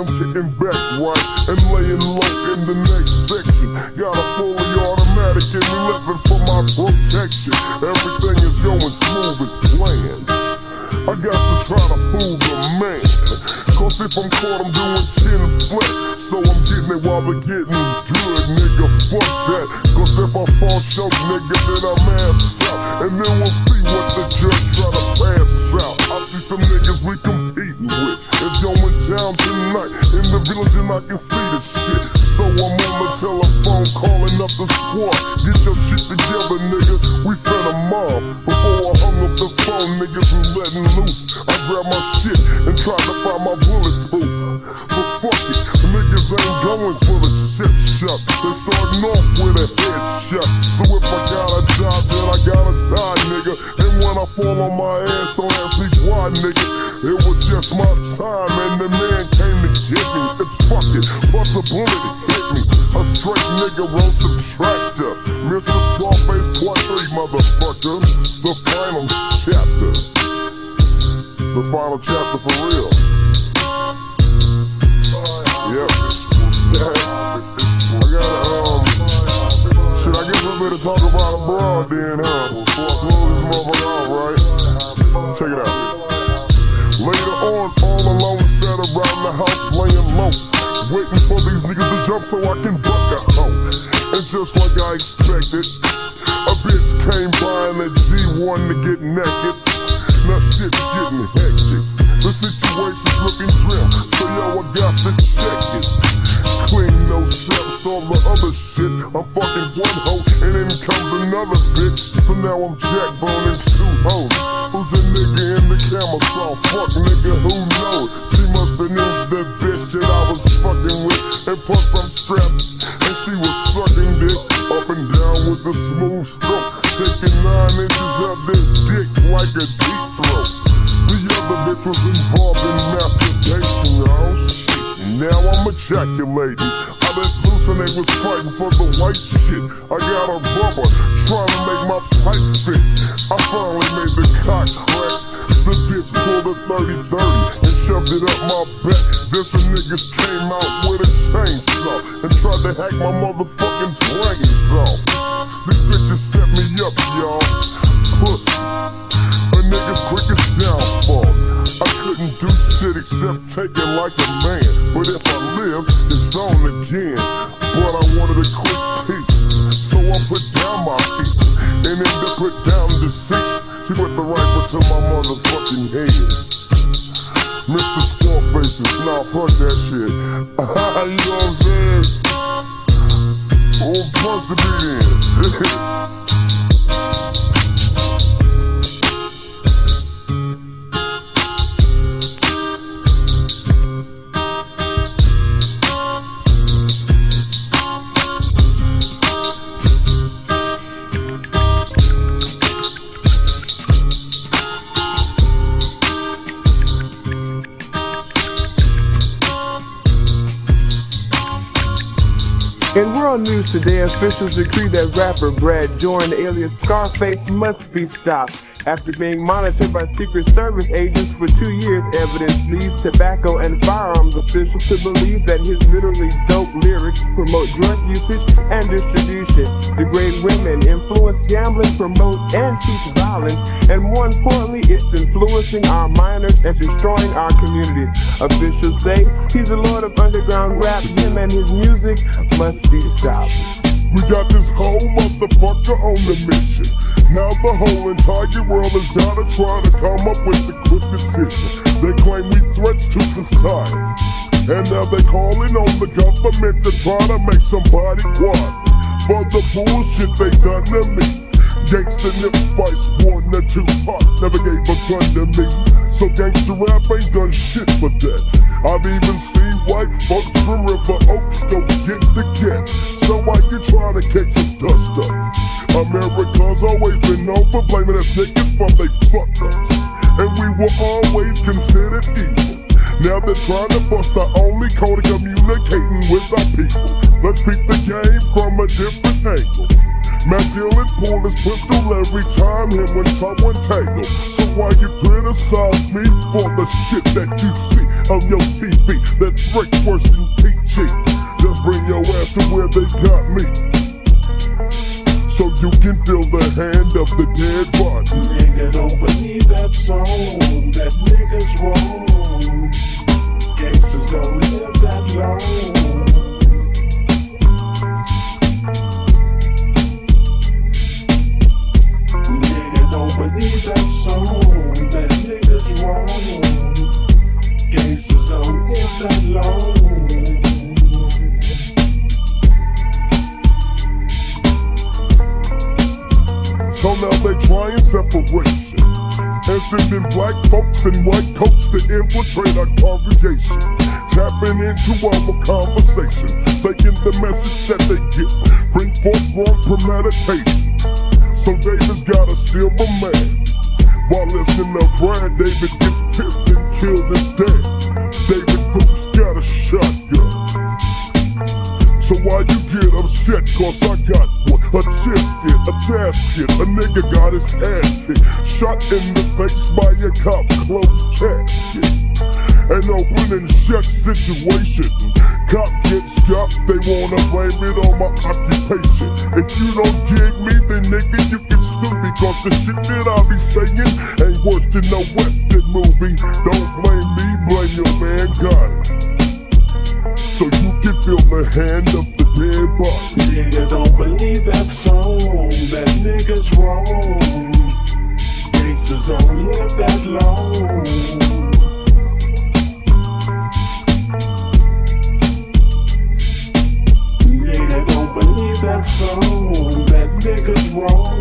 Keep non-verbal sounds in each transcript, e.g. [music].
I'm kicking back right and laying low in the next section. Got a fully automatic and 11 for my protection. Everything is going smooth as planned. I got to try to fool the man. Cause if I'm caught, I'm doing 10 flat. So I'm getting it while the getting is good, nigga. Fuck that. Cause if I fall short, nigga, then I'm ass out. And then we'll see what the judge try to pass out. I see some niggas we competing with. It's going down tonight in the village and I can see the shit. So I'm on the telephone calling up the squad. Get your shit together, nigga. We finna mob. Before I hung up the phone, niggas was letting loose. I grabbed my shit and tried to find my bulletproof. But fuck it, niggas ain't going for the shit shot. They starting off with a headshot. So if I gotta die, then I gotta die, nigga. When I fall on my ass, don't ask me why, nigga. It was just my time and the man came to get me. It's fuck it, bust a bullet and hit me. A straight nigga wrote some tractor. Mr. Scarface Part 3, motherfucker. The final chapter. The final chapter for real. Yep. [laughs] I gotta, um, shit, I guess we better talk about abroad then, huh? Before I close this motherfucker off, right? Check it out. Later on, all alone, sat around the house laying low. Waiting for these niggas to jump so I can buck a hoe. And just like I expected, a bitch came by in a G1 to get naked. Now shit's getting hectic. The situation's looking grim, so yo, I got to check it. Clean no straps, all the other shit. I'm fucking one hoe, and then comes another bitch. So now I'm jackboning two hoes. Who's the nigga in the saw? Fuck nigga, who knows? She must have knew the bitch that I was fucking with. And plus I'm strapped, and she was sucking dick up and down with a smooth stroke. Taking nine inches of this dick like a deep throat. The other bitch was involved in masturbation, shit. Now I'm ejaculating. I loose and they fighting for the white shit. I got a rubber trying to make my pipe fit. I finally made the cock crack. The bitch pulled a 30-30 and shoved it up my back. Then some niggas came out with a chainsaw and tried to hack my motherfucking brains off. These bitches set me up, y'all. Pussy. A nigga's quickest downfall. I couldn't do shit except take it like a man. But if I live, it's on again. But I wanted a quick piece. So I put down my piece. And then to put down the six, she put the rifle to my motherfucking head. Mr. Scarface is nah, fuck that shit. [laughs] you know what I'm saying? Oh, punch the beat in. World news today, officials decree that rapper Brad Jordan, alias Scarface, must be stopped. After being monitored by Secret Service agents for two years, evidence leads tobacco and firearms officials to believe that his literally dope lyrics promote drug usage and distribution, degrade women, influence gambling, promote and teach violence, and more importantly, it's influencing our minors and destroying our communities. Officials say he's the lord of underground rap, him and his music must be stopped. We got this whole motherfucker on the mission. Now the whole entire world is gotta try to come up with a quick decision. They claim we threats to society. And now they calling on the government to try to make somebody quiet. For the bullshit they done to me. Gangsta nip spice, one or two pot, never gave a gun to me. So gangsta rap ain't done shit for that. I've even seen white folks from River Oaks go get the cat. So why you trying to catch some dust up? America's always been known for blaming us niggas from they fuck ups. And we were always considered evil. Now they're trying to bust our only code of communicating with our people. Let's beat the game from a different angle. Matt Dillon pull his pistol every time him when someone tangle. So why you criticize me for the shit that you see on your TV? That's break worse than PG. Just bring your ass to where they got me. So you can feel the hand of the dead body. Nigga don't believe that song, that nigga's wrong. Gangsters don't live that long. Don't believe that song, that nigga's don't live that long. So now they trying separation. And sending black folks and white coats to infiltrate our congregation. Tapping into our conversation. Taking the message that they get. Bring forth wrong premeditation. So David's got a silver man. While listening to Brad, David gets pissed and killed instead. David Bruce got a shotgun. So why you get upset? Cause I got one. A tisket, a nigga got his ass kicked. Shot in the face by a cop, close casket. An open and shut situation. Cop gets shot, they wanna blame it on my occupation. If you don't jig me, then nigga you can sue me. Cause the shit that I be saying ain't worse than no Western movie. Don't blame me, blame your man it. So you can feel the hand of the dead body. Nigga don't believe that song, that nigga's wrong. Gangsters don't live that long. Nigga don't believe that song, that nigga's wrong.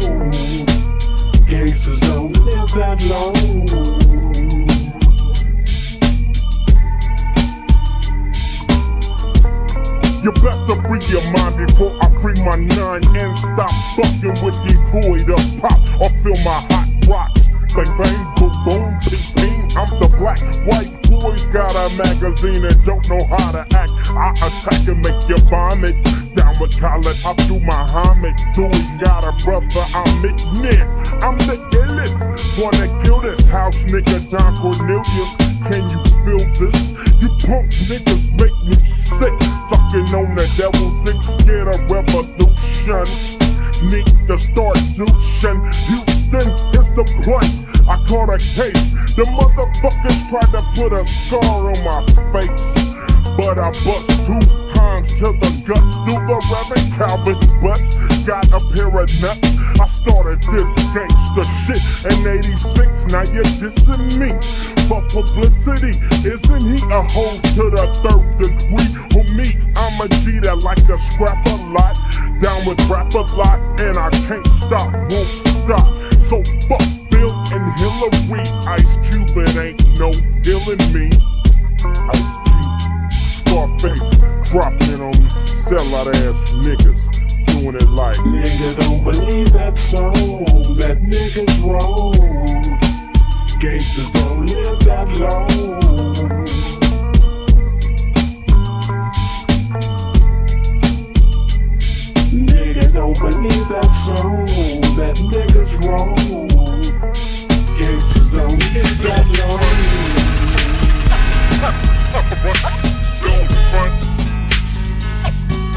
Gangsters don't live that long. You better free your mind before I free my nine and stop fucking with these void up pop or feel my hot rocks. Bang bang, boom boom, ping ping. I'm the black white boys got a magazine and don't know how to act. I attack and make you vomit. Down with Khalid Abdul Muhammad. Dewey got a brother, I'm McNair. I'm the illest. Wanna kill this house nigga John Cornelius. Can you feel this? You punk niggas make me sick. Fucking on the devil's sick, scared of revolution. Need to start douching. Houston is the place. I caught a case. The motherfuckers tried to put a scar on my face. But I bust two to the guts. Do the Reverend Calvin butts. Got a pair of nuts. I started this gangster shit in 86. Now you're dissing me. For publicity, isn't he a hoe to the third degree? Who me? I'm a G that like to scrap a lot. Down with rap a lot, and I can't stop, won't stop. So fuck Bill and Hillary. Ice Cube, it ain't no killing me. Ice Cube, Scarface, dropping in on me. Sell out ass niggas. Doing it like niggas don't believe that song that niggas wrong. Gangsters don't live that long. don't believe that song that niggas wrong. Gangsters don't get that long. [laughs] don't front.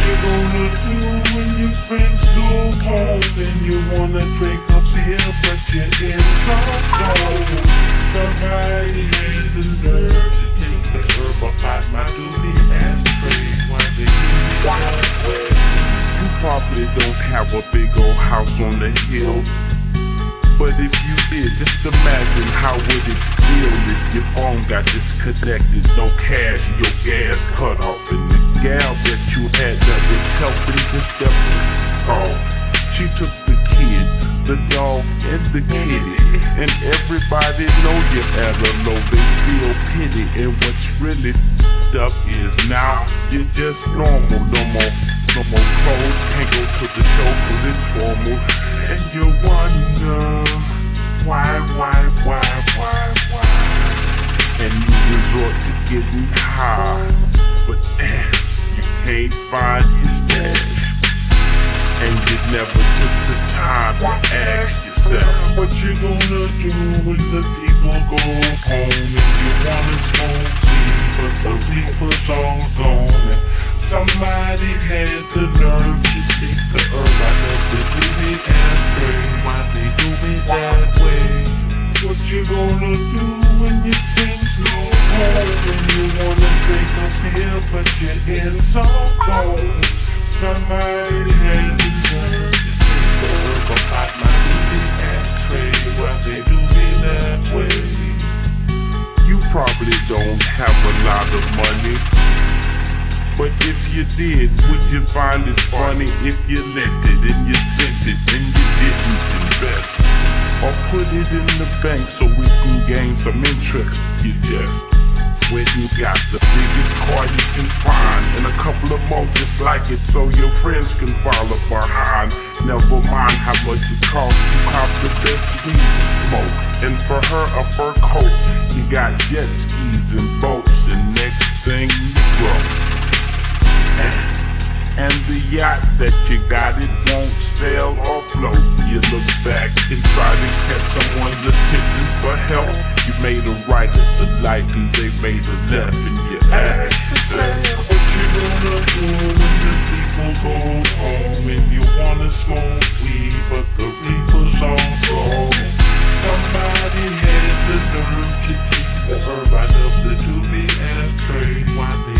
What you gonna do when your friends go home and you wanna drink a beer, but you're in cold? Somebody had the nerve to take the herb up out my doobie ashtray. Why they? You probably don't have a big old house on the hill. But if you did, just imagine how would it feel if your phone got disconnected, no cash, your gas cut off, and the gal that you had that was helping just stepped off. She took the kid, the dog, and the kitty, and everybody know you at a low. They feel pity, and what's really up is now you're just normal, no more, no more clothes, can't go to the show 'cause it's formal, and you wonder why, why, why, why, why, and you resort to getting high, but damn, you can't find your stash, and you never took the time to ask yourself. What you gonna do when the people go home and you wanna smoke weed, but the reefer's all gone? Somebody had the nerve to take the herb out of the doobie ashtray. Why they do me that way? What you gonna do when your friends go home and you wanna drink a beer, but you're in some cold? Somebody had the nerve to take the herb up out my doobie ashtray. Why they do me that way? You probably don't have a lot of money. But if you did, would you find it funny if you left it and you spent it and you didn't invest? Or put it in the bank so we can gain some interest? You just when you got the biggest car you can find and a couple of more just like it so your friends can follow behind. Never mind how much it costs, you cop the best weed to smoke. And for her a fur coat, you got jet skis and boats and next thing you broke. And the yacht that you got, it won't sail or float. You look back and try to catch someone's attention for help. You made a right the light and they made a left and you asked yourself. What you gonna do when the people go home and you wanna smoke weed, but the reefer's all gone? Somebody had the nerve to take the herb out of the doobie ashtray. Why they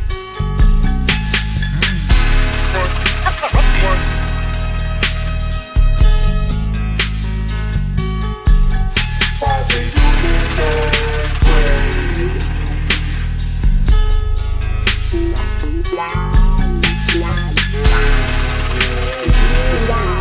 me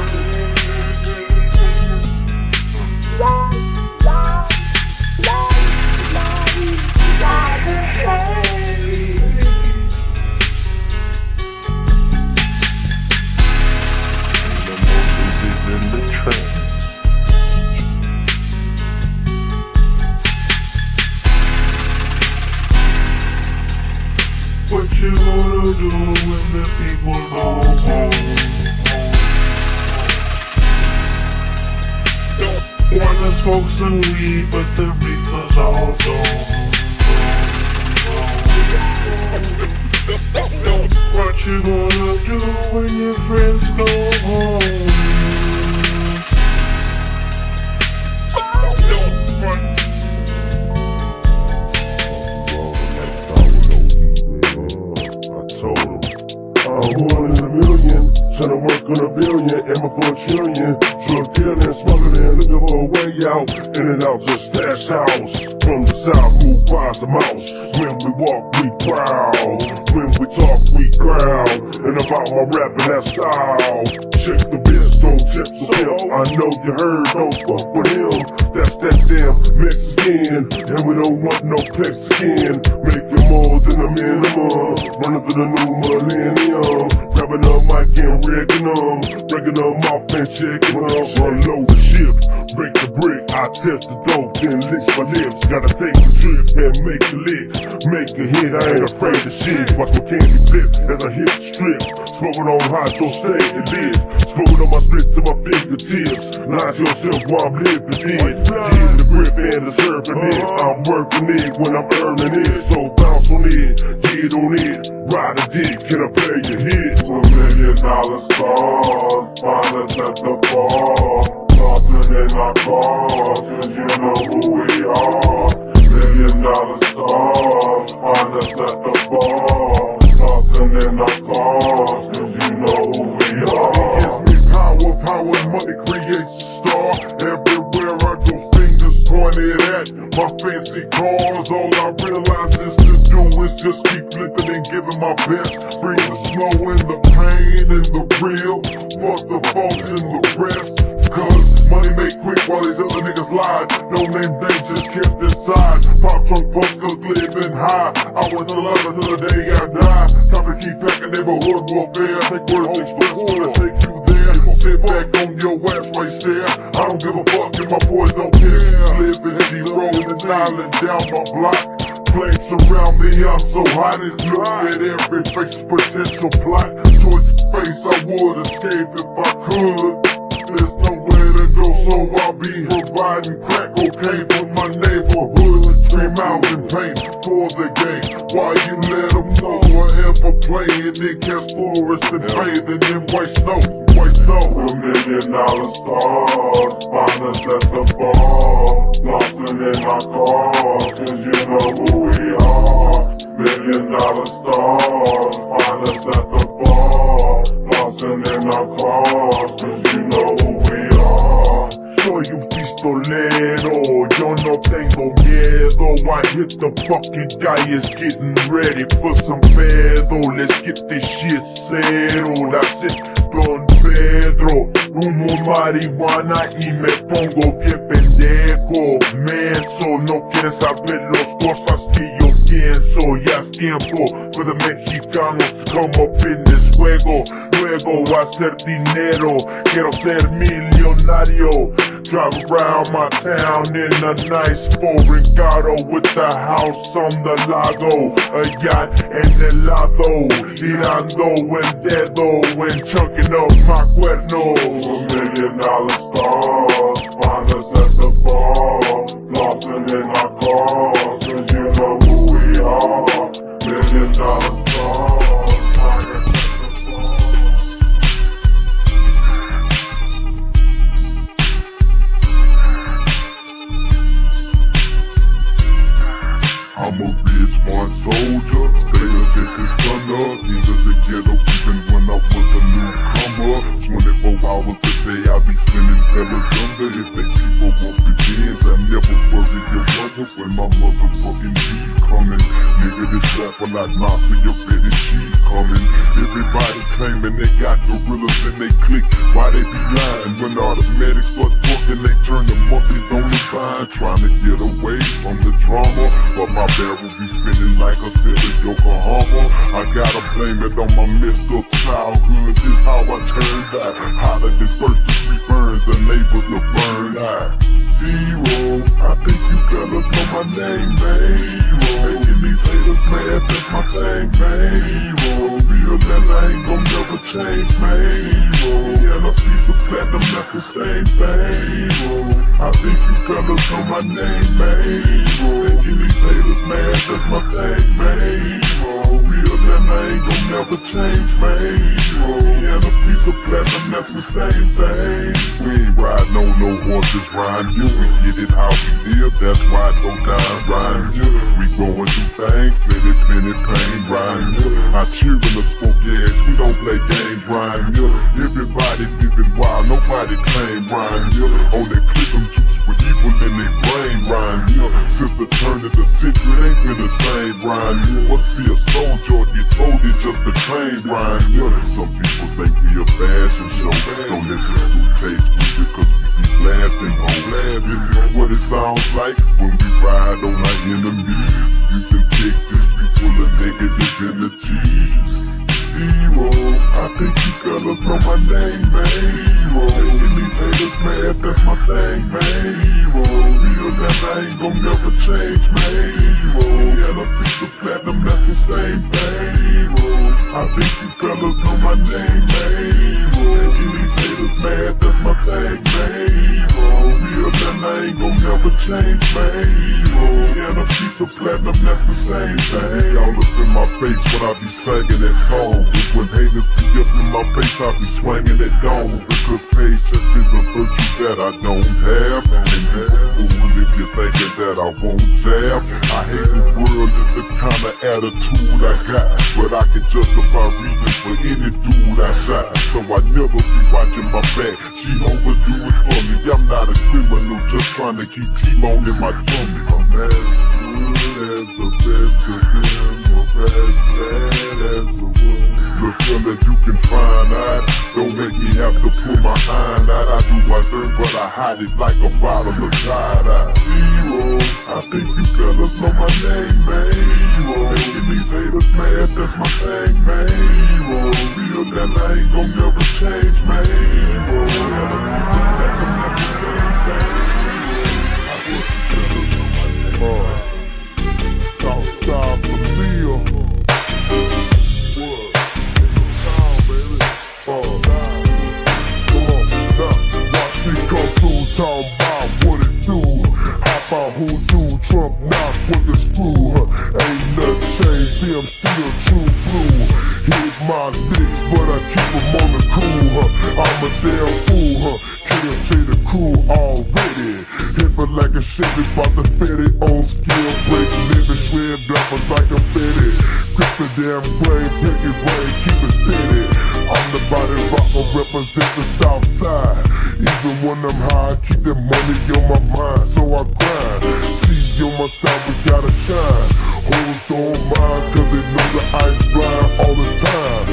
you gonna do when the people go home? Wanna smoke some weed, but the reefer's all gone. What you gonna do when your friends go home? On a billion, aim for a trillion. Drug dealing, smuggling, looking for a way out. In and out, just stash house. From the south, move by the mouse. When we walk, we proud. When we talk, we growl. And about my rapping, that style. Check the business. stole chips with him. I know you heard, don't fuck with him. That's that damn Mexican, and we don't want no Mexican. Making more than a minimum, running through the new millennium. Grabbing up mic and rigging them, breaking them off and checking them. Unload the ship, break the brick. I test the dope, then lick my lips. Gotta take a trip and make a lick, make a hit. I ain't afraid of shit. Watch my candy flip as I hit the strip. Smoking on hot, don't stay and live. Smoking on my split to my fingertips. Line yourself while I'm living it. Get the grip and the serving it. I'm working it when I'm earning it. So bounce on it, get on it. Ride a dick, can I play your hit? Million dollar stars, find us at the bar. Nothing in our cars, cause you know who we are. Million dollar stars, find us at the bar. Nothing in our cars, cause you know who we are. Money Gives me power, power and money creates a star. Fingers pointed at my fancy cars. All I realize is to do is just keep flipping and giving my best. Bring the snow and the pain and the real. Fuck the folks and the rest. Cause money make quick while these other niggas lie. No name names just kept inside. Pop trunk bus cook living high. I was the lover till the day I die. Time to keep packing neighborhood warfare. Take words express I take you there. Sit back on your ass right there. I don't give a fuck if my boys don't care. Living in an island down my block. Flames surround me, I'm so hot as look at every face potential plot. Choice space, I would escape if I could. There's to go, so I'll be providing crack cocaine for my neighborhood. Scream out in pain for the game. Why you let them know forever playing in cast fluorescent bathing in white snow, white snow. A million dollar stars, find us at the bar. Nothing in our cars, cause you know who we are. Million dollar stars, find us at the bar. Nothing in our cars, cause you know who we are. Soy un pistolero, yo no tengo miedo. I hit the fucking calles getting ready for some pedo. Let's get this shit settled. That's it, Don Pedro. Humo marihuana y me pongo bien pendejo. Menso, no quieres saber las cosas que yo pienso. Ya es tiempo for the mexicanos in this juego. Luego hacer dinero, quiero ser millonario. Drive around my town in a nice foreign with a house on the lago, a yacht and helado, tirando el dedo and chunking up my cuernos. A million dollar stars, find us at the bar. Nothing in our cars, cause you know who we are. Million dollar stars, soldier, stay a vicious gunner, into the ghetto even when I was a newcomer. 24 hours a day I be spending hella younger. If they keep up the bins, I never worry you wonder when my motherfucking G coming. Nigga, this rapper like mafia, better she coming. Everybody claiming they got gorillas in they click. Why they be lying when automatics start talking? They turn the monkeys on the side, trying to get away from the drama. But my barrel be spinning like a silly Yokohama. I gotta blame it on my messed up childhood. This how I turned out. Hotter than first degree burns, the neighbors will burn out. Zero, I think you fellas know my name, man. Making these haters mad, that's my thing, man. Real that I ain't gon' never change, man. Yeah, a piece of platinum, that's the same thing. I think you fellas know my name, man. Making these haters mad, that's my thing, man. I ain't gon' never change, man. Yeah, a piece of platinum, that's the same thing. We ain't riding on no horses, riding you. We get it how we live, that's why go down, riding you. We going through things, plenty, plenty pain, you. I cheer in the smoke ass, we don't play games, you. Everybody living wild, nobody claim, you. On oh, that clip juice with evil in their brain, round here. Since the turn of the century, it ain't been the same round here. Must be a soldier, get told it's just a train round here. Some people think we a fashion show. Don't the suitcase with it, cause we be laughing on laughing. What it sounds like when we ride on our enemies. You can take this, we full of negative energy. Zero, I think you fellas know my name. Hero, and these haters mad, that's my thing, man. Hero, real that I ain't gon' never change, man. Hero, yeah, a piece of platinum, that's the same. Hero, I think you fellas know my name. Hero, and these haters mad, that's my thing, man. Hero, real that I ain't gon' never change, man. Of platinum, that's the same thing. All up in my face when I be singing that song. When haters be up in my face, I be swinging that dome. Because patience is a virtue that I don't have. And fool if you're thinking that I won't jab. I hate the world, it's the kind of attitude I got. But I can justify reasons for any dude I shot. So I never be watching my back. She overdo it for me. I'm not a criminal, just trying to keep T-Bone in my tummy. I'm good as the best of them, or as bad as the world. The feeling you can find out Don't make me have to pull my hand out I do my thing but I hide it like a bottle of Tide Zero I think you fellas know my name, man Zero Making these haters mad, that's my thing, man Zero Real that I ain't gon' never change, man Zero who do, Trump knock with the screw. Ain't nothing changed, still true blue. Here's my dick, but I keep 'em on the cool. Huh? I'm a damn fool, huh? KFC the crew already. Hit me like a Chevy, bout to fit it on skill. Break living, shred droppers like a fitted. Grip the damn brain, pick it brain, keep it steady. I'm the body rocker, represent the south side. Even when I'm high, keep that money on my mind, so I grind. See on my side, we gotta shine. Hoes don't mind, cause they know the ice blind all the time.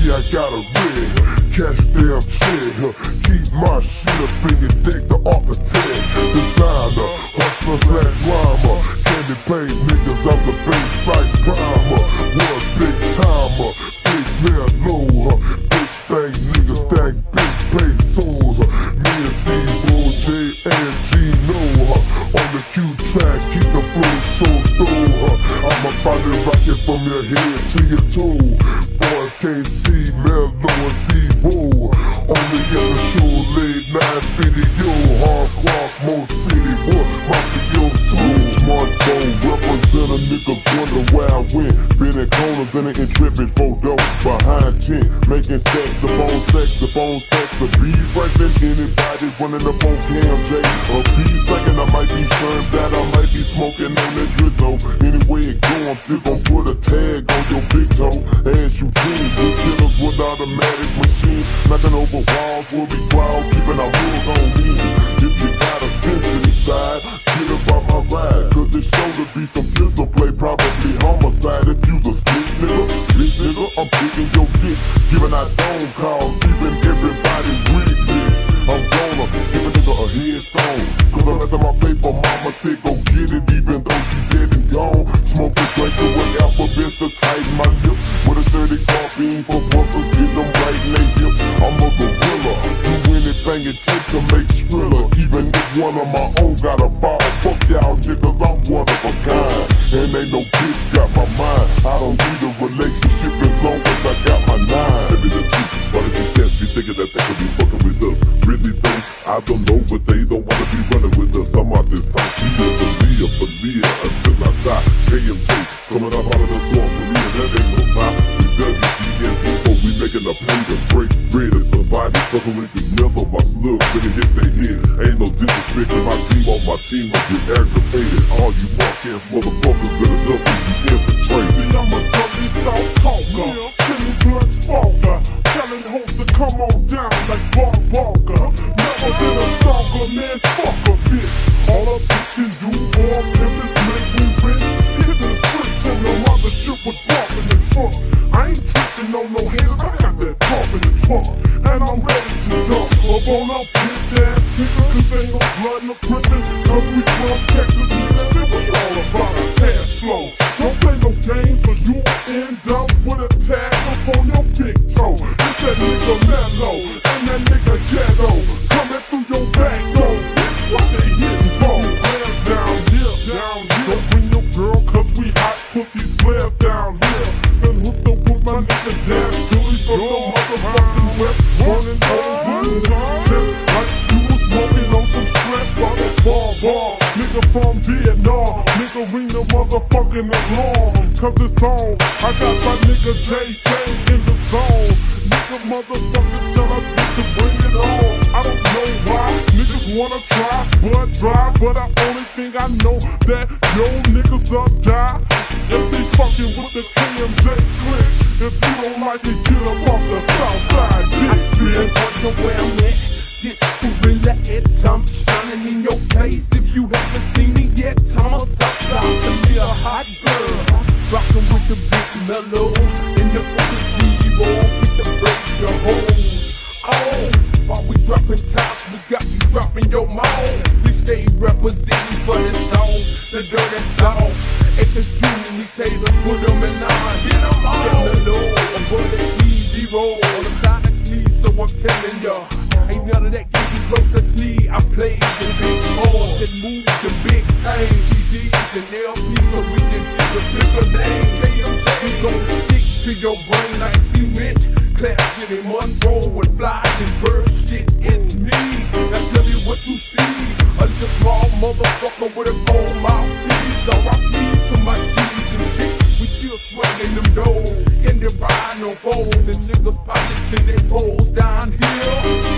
See, I got a rig, catch damn shit, huh? Keep my shit up in your dick, the architect, designer, hustler slash rhymer. Candy paint niggas, I'm the bass like primer. A big timer, big man low, huh? Big thing niggas stack big pesos, huh? Me and T-Bo, J and Gino, huh? On the Q rock it from your head to your toe. Boys can't see Mellow and T-Bo. Only in the show late night video, hard clock, most city, what? Been in corners in an intrepid photo behind tent, making sex the phone sex the phone sex. the bees then anybody running up on Cam J. A bees thinking I might be turned that I might be smoking on that drizzo. Anyway it go, I'm still put a tag on your big toe. As you dream, good killers with automatic machines, knocking over walls we'll be wild, keeping our rules on me. If you got a fence inside, get up on my ride, cause it's sure to be some pistol play, probably homicide if you the split nigga. Split nigga, I'm picking your dick, giving out phone calls, keeping everybody weekly. I'm gonna give a nigga a headstone, cause the rest of my paper, mama said go get it, even though she dead and gone. Smoke the drink with alphabets to tighten my lips, with a 30 coffee for busters, get them right in their hips. I'm a gorilla, do anything it takes to make Skrilla, even if one of my own got a fall. Fuck y'all niggas, I'm one of a kind, and ain't no bitch got my mind. I don't need a relationship as long as I got my nine. Tell me the truth, why did you cats be thinking that they could be fucking with us? Really think I don't know, but they don't wanna be running with us. I'm out this out here, Malia, Malia, until I die. KMJ, coming up out of the storm, Maria, that ain't no lie. We WGN people, we making a play to break bread. If somebody fucking with hit they. Ain't no disrespect to my team, on my team I get aggravated. All you walk-ass motherfuckers better duck if you infiltrated. I'm a dirty south talker, killing blood stalker. Telling hoes to come on down like Bob Barker. Never been a stalker, man, fuck a bitch. All I'm thinking do for is make me rich. Hit the switch on your mothership with pop in the trunk. I ain't tripping on no haters, I got that pop in the trunk. And I'm ready up on our big ass nigga, cause they gon' flood in the prison. Cause we from Texas, nigga, and we all about cash flow. Don't play no games, or you end up with a tag up on your big toe. It's that nigga mellow, and that nigga ghetto. From Vietnam, nigga ring the motherfucking alarm. Cause it's on. I got my nigga JJ in the zone. Nigga motherfucker tell us to bring it on. I don't know why niggas wanna try, but drive. But the only thing I know that yo niggas up die. If they fucking with the KMJ click. If you don't like it, get up off the south side, bitch. wonder where I'm at. This gorilla it, I'm shining in your face. If you haven't seen me yet, I'm a southside to a hot girl. Rockin' with the big mellow in the fucking zero with the radio hose. Oh, while we dropping tops, we got you dropping your mouth. We stay representing for the song, the dirty song. If it's Julie Taylor, put them in line. Get them all. Mellow, I'm gonna see zero on the of me, so I'm telling ya. None of that close to. I play the big balls and move the big things. CDs and LPs, so we can get the bigger name. We gon' stick to your brain like cement. Clap getting Monroe with flies and bird shit. It's me. Now tell me what you see. A little small motherfucker with a gold mouthpiece. I feed to my G's and shit. We still swinging them doors. In the ride, no foes. And niggas polishing their poles down here. Here,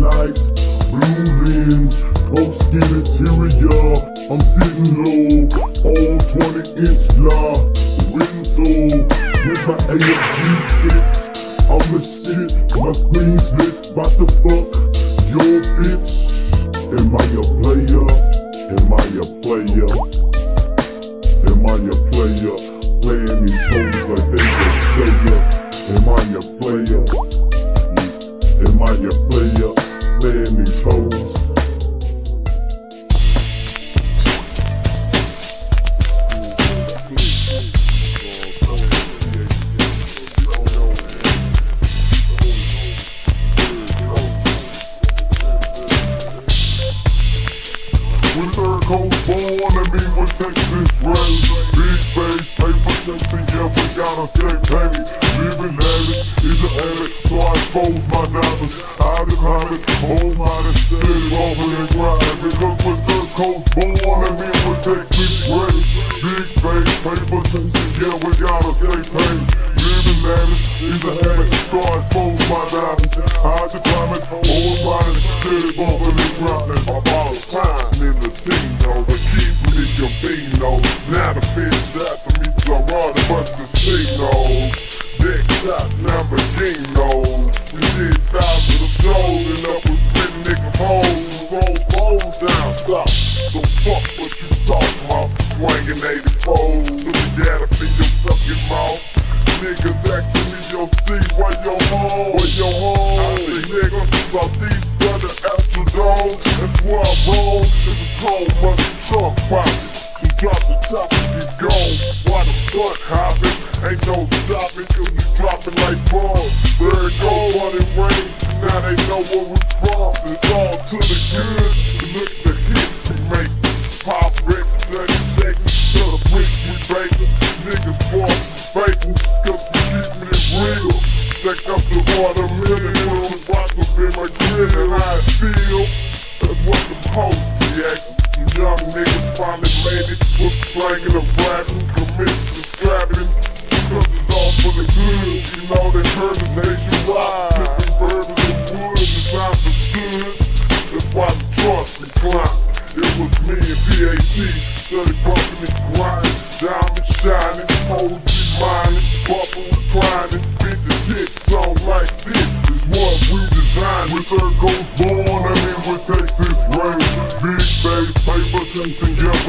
lights, blue lens, coke skin interior. I'm sitting low, old 20 inch law, windsole, with my AMG kit. I'm the shit, my screen's lit, what the fuck, your bitch. Am I a player? Am I a player? Am I a player? Playing these hoes like they a savior. Am I a player? Am I a player? man, these hoes.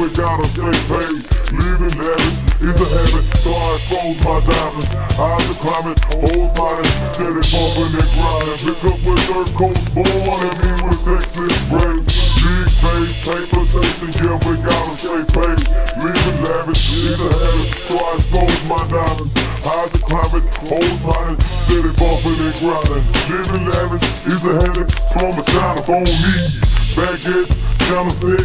Yeah, we gotta stay paid. Living lavish is a habit. So I expose my diamonds. Eyes are climbing. Hold mine. Steady bumping and grinding. Because we're third coast born. I mean with Texas rain. Big face. Paper chasing. Yeah, we gotta stay paid. Living lavish is a habit. So I expose my diamonds. Eyes are climbing. Hold mine. Steady bumping and grinding. Living lavish is a headache. So I'ma shine up on me. Baguette, counterfeit,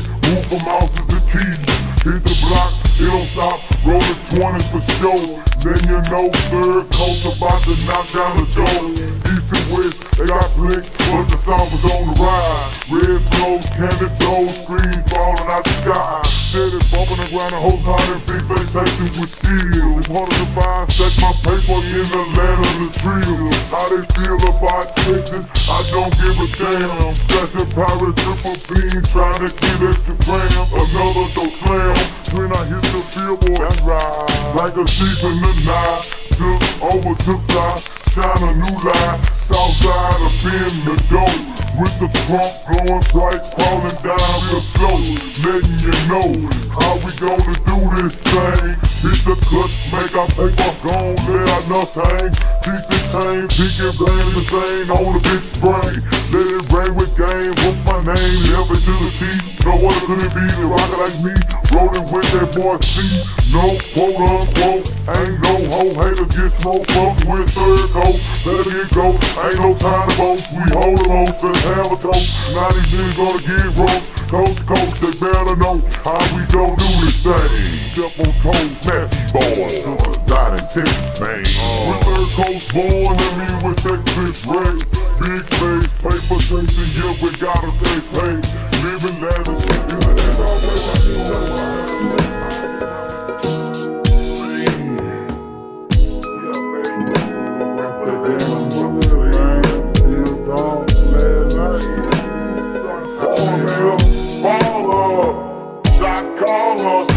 20 for sure. Then you know third coast about to knock down the door. West, they got flick, but the sound was on the ride. Red flows, candy toes, screens falling out the sky. Steady bumping the ground, the whole time and big vacation with steel. It's harder to find, stack my paper in the land of the trio. How they feel about Texas, I don't give a damn. That's a pirate triple beam, trying to get extra gram. Another dope slam, when I hit the field, boy, that's right. Like a season of night, took overtook took side, shine a new light. Southside up in the door, with the trunk blowing bright, crawling down the slope, letting you know how we gonna do this thing. Hit the clutch, make our paper gone, let our nuts hang. Keep it tame, pick it bang, the same on the bitch brain. Let it rain with game, what's my name? Never to the teeth, no one could it be the rocker like me. Rolling with that boy C, no quote unquote. Ain't no hoe hater get smoked fuck with third coat. Let it go, ain't no time to boast. We hold them on, let's have a toast. Now these niggas gonna get roast. Coast to coast, they better know how we gon' do this thing. Step on toes, nasty boys, to the dot and Texas, man. With third coast born, and me with Texas raised. Big face, paper chasing, yeah, we gotta stay paid. Living lavish is I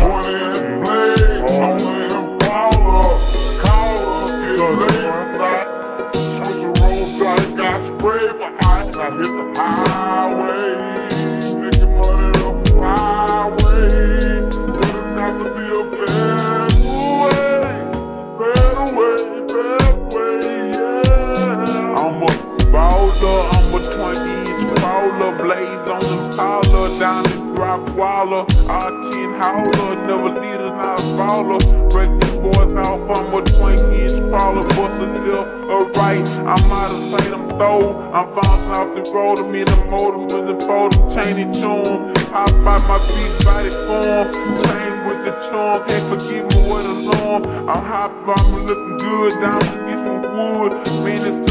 down in drop waller, R10 howler, never need a not baller. Break these boys off, I'm a 20 inch crawler, bust a left or right. I'm out of sight, I'm throw. I'm bouncing off the road, I'm in the motor with the photo, chain it tune. Hop out my big body form, chain with the charm, can't forgive me what alarm. I'm hot, I'm looking good, down to get some wood. Man, it's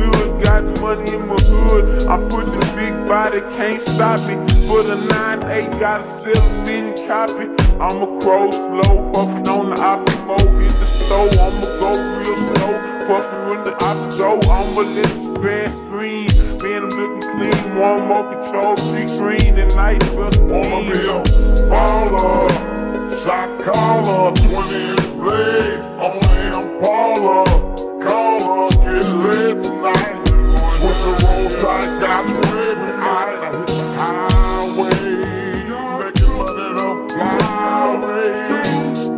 understood, got money in my hood. I'm pushing big body, can't stop me. For the 9-8, got a 7 million copy. I'ma crow slow, puffin' on the optimo, hit the stove, I'ma go real slow. Puffin' when the optimo, I'ma let the grass green. Man, I'm looking clean, one more control, see green and night, first Wanna be a baller, Shot caller, 20 blades on the Impala. Caller, get lit tonight. With the roll tight, got driven out of the highway. Making in the flyway.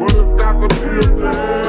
But it's got to be a day.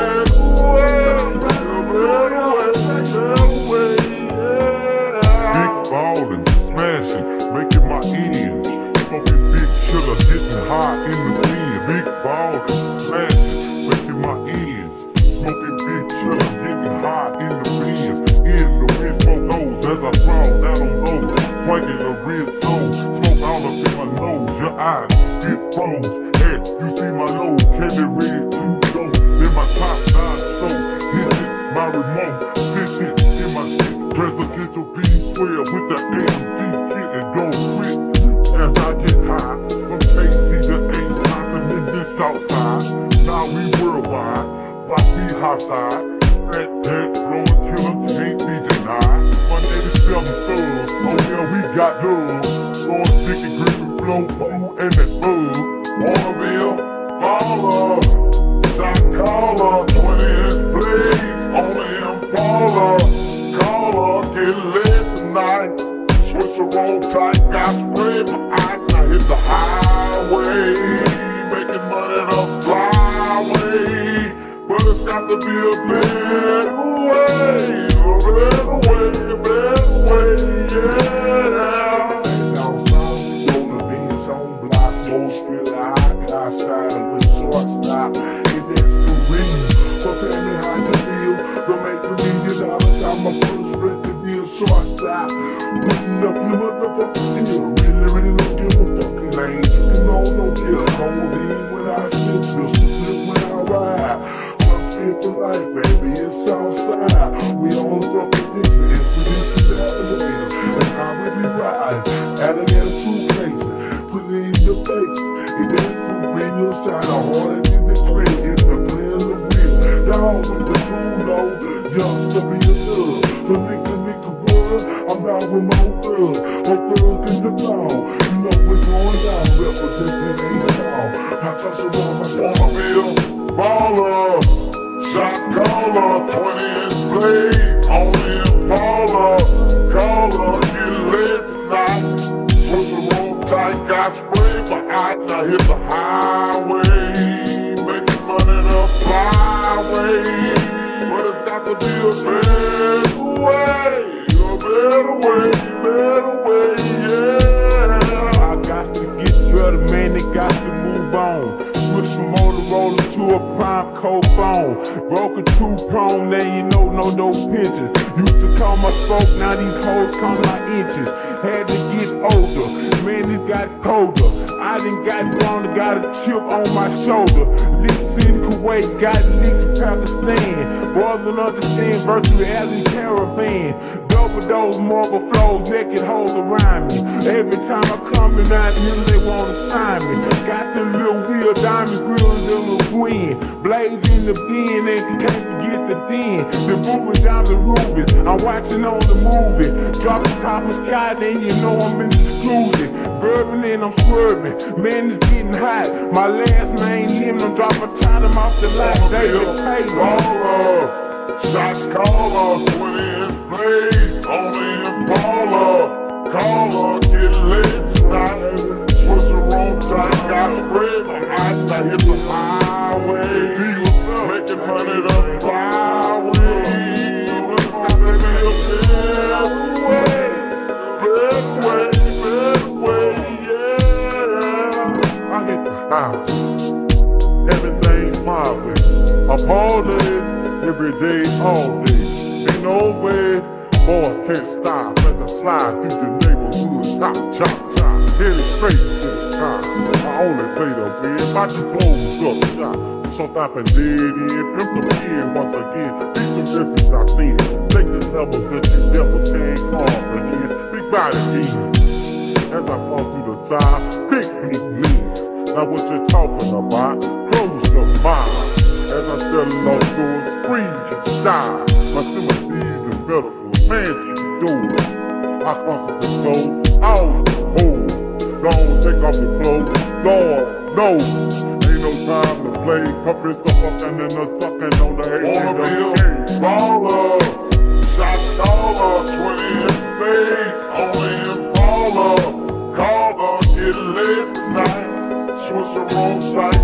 Real soul. Smoke all up in my nose. Your eyes get froze. Hey, you see my low. Candy red to go. Then my top nine show. This is my remote. This is in my shit. Presidential B12 with the AMG kit and go quick. As I get high. From KC to H. Popping in this outside. Now we worldwide. Like we hostile. That, that, blowing killer can't be denied. 187 thugs. Got love. Throwing sticky green flow. Ooh, and that bug. Waterville. Baller. Shot caller. 20 inch blades. Only Impala. Caller. Get lit tonight. Switch the roll tight. Got spray my eye. Now hit the highway. Making money the flyway. But it's got to be a better way. A better way. A better Putting up your motherfucking deal. Really, really don't give a fucking lane. You can know no deal. Hold in when I slip, just slip when I ride. Fuck it for life, baby, it's outside. We on the fucking picture, it's that in the deal. That's how we be ride. Adding in two places, put it in your face. It is for real, shine a hard in the gray. It's the plan of the real. Down with the true low, young to be a thug. So nigga, nigga, what? I'm thug. I'm thug in the town. You know what's going down, representing ain't town. I touch around my Waterville. Baller. Shot caller. 20 inch blade. Only Impala. Caller. Get lit tonight. Switch the roll tight. Got spray my eye. Now hit the highway. Making money the flyway. But it's got to be a better way. A better way. Better way. Yeah. I got to get better, man, they got to move on. Switch from Motorola to a prime cold phone. Broke a two prong, now you know, no, no pictures. Used to call my spoke, now these hoes call my inches. Had to get older, man, it got colder. I done got grown, got a chip on my shoulder. Leaks in Kuwait, got leaks in Pakistan. Boys don't understand virtually as in caravan. Those marble flows, naked holes around me. Every time I come in out here, they wanna sign me. Got them little wheel diamond grills in the wind. Blades in the bin, and you can't forget the den. The moving down the Rubens, I'm watching on the movie. Drop the top of sky, then you know I'm in the seclusion. Bourbon and I'm swerving, man, it's getting hot. My last name, Lim, I'm dropping time I'm off the lot. David Taylor. Caller, shot caller, 20 inch blade, only Impala. Caller, get lit tonight. Switch the roll tight, got spread my eyes, I hit the highway. Making money the flyway. I. Everything's my way. I'm all day, every day, all day. Ain't no way, boys can't stop as I slide through the neighborhood. Chop, chop, chop, headed straight to the sky. I only play the way, my clothes up, shot. So stopping dead in, pimp the pen once again. These some difference I seen. Take the levels that you never can't comprehend. Big body demons. As I fall through the side, big blue lens. Now what you talking about? Close your mind. I sell lost doors, scream inside. My sympathies and metaphors, man, you do. I constantly flow, all the hole. Don't take off your clothes, Lord, no. Ain't no time to play. Puppets the fucking and the sucking on the head. Wanna be a baller, shot caller, 20 in space, only in baller. Caller, get lit tonight. Switch the roll tight,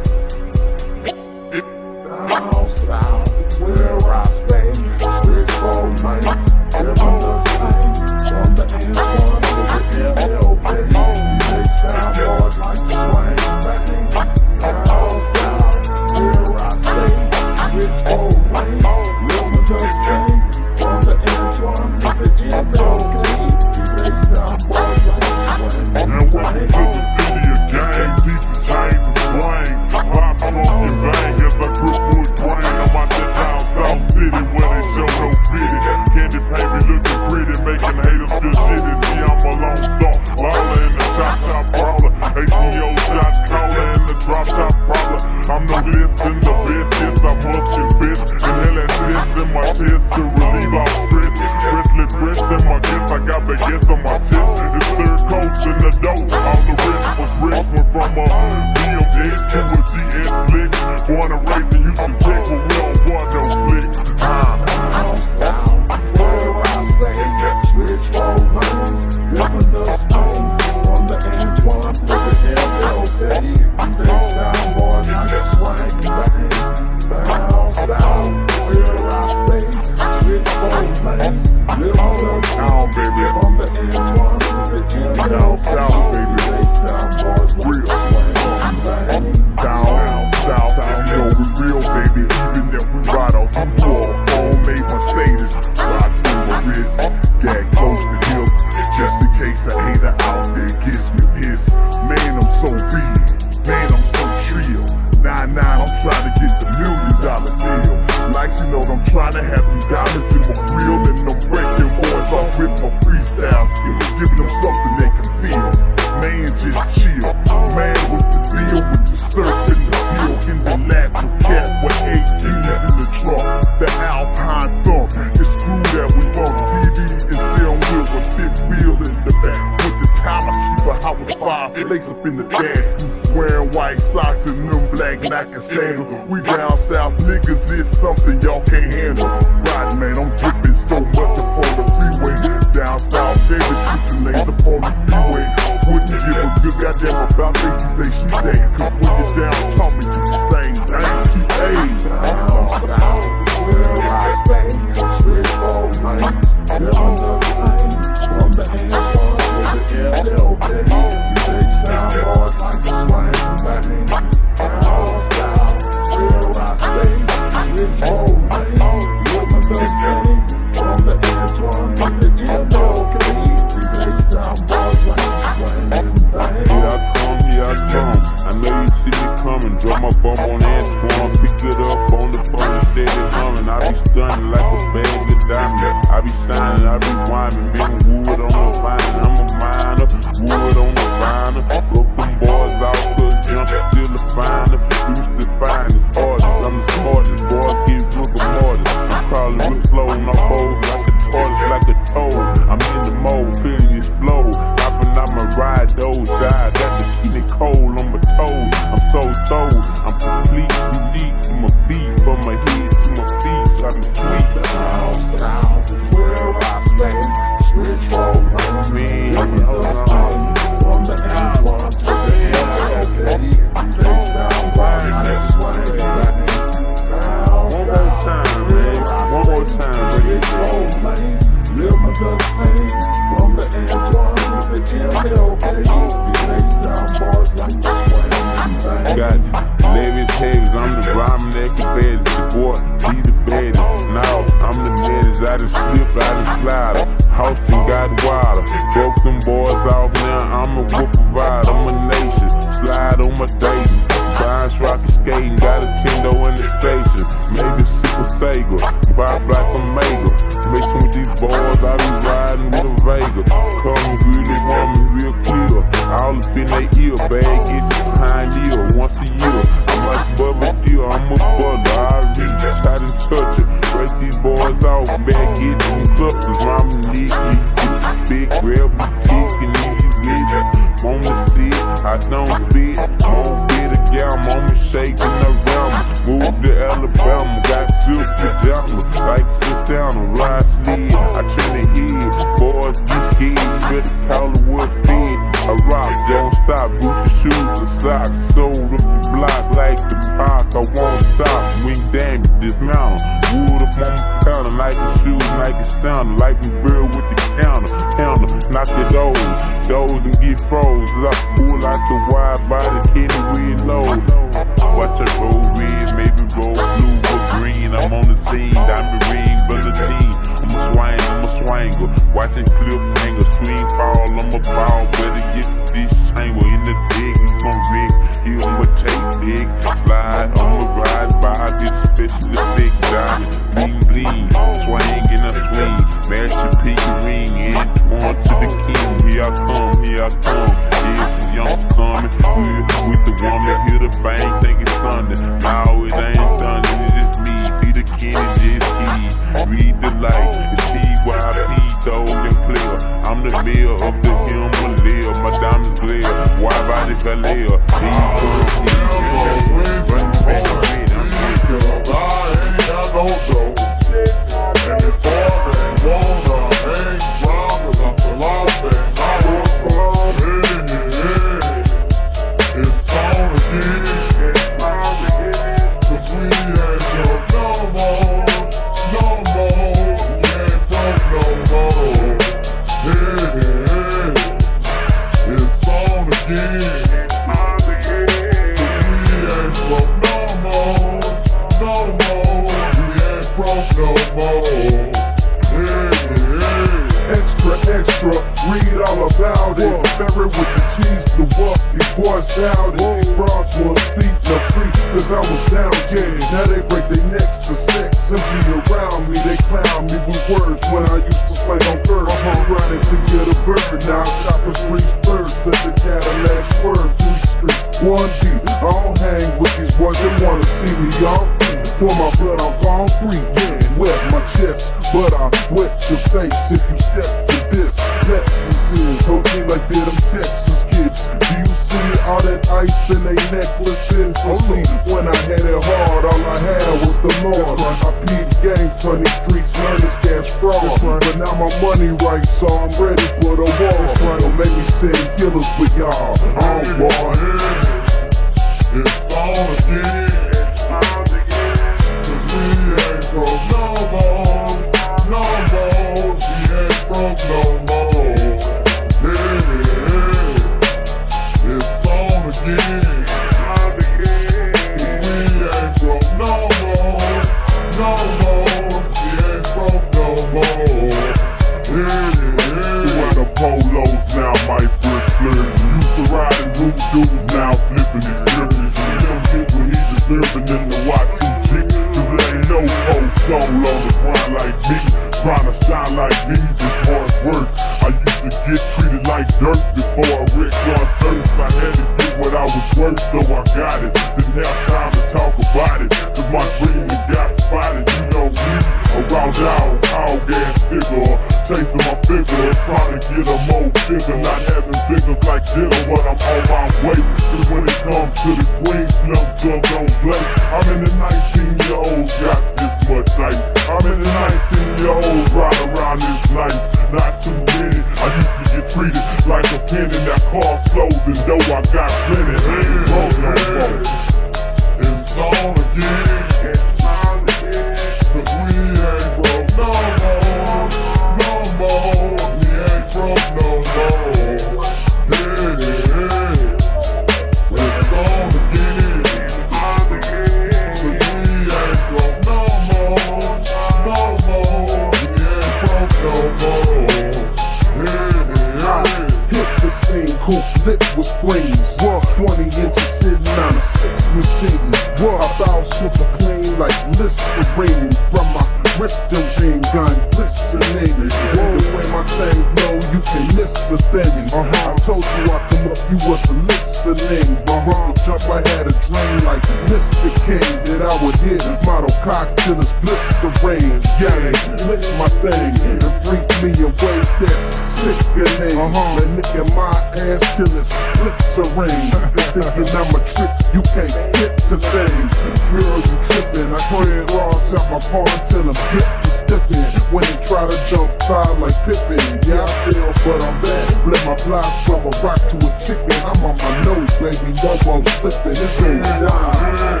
like Listerine from my wristering gun glistening. The way my thing blow, you can miss a thing. Uh-huh, I told you I come up, you wasn't listening. My wrong jump, I had a dream like Mr. King that I would hit model cock till it's blistering. Yeah, lick my thing and freak me away. that's sickening. Uh-huh, and nicking my ass till it's blistering. [laughs] Thinking I'm a trick you can't get to things. Girl, you trippin'. I clear logs out my car until I'm hip to stiffen. When they try to jump fly like Pippen. Yeah, I feel, but I'm back. Let my fly from a rock to a chicken. I'm on my nose, baby. No one's slipping. It's gonna die.